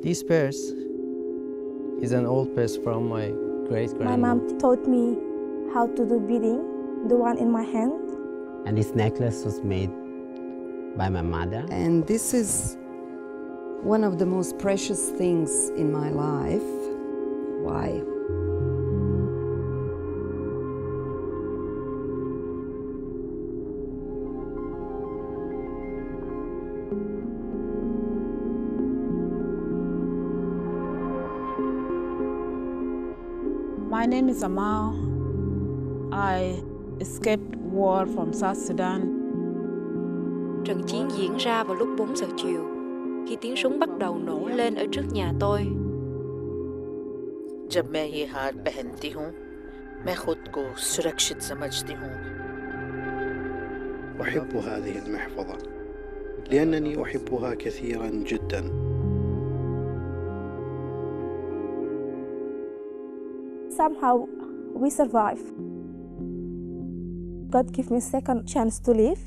This purse is an old purse from my great grandmother. My mom taught me how to do beading, the one in my hand. And this necklace was made by my mother. And this is one of the most precious things in my life. Why? My name is Amal. I escaped war from South Sudan. Trận chiến diễn ra vào lúc 4 giờ chiều, khi tiếng súng bắt đầu nổ lên ở trước nhà tôi. जब मैं ये हार पहनती हूँ मैं खुद को सुरक्षित समझती हूँ أحب هذه المحفظة لأنني أحبها كثيرا جدا Somehow we survive. God give me a second chance to live.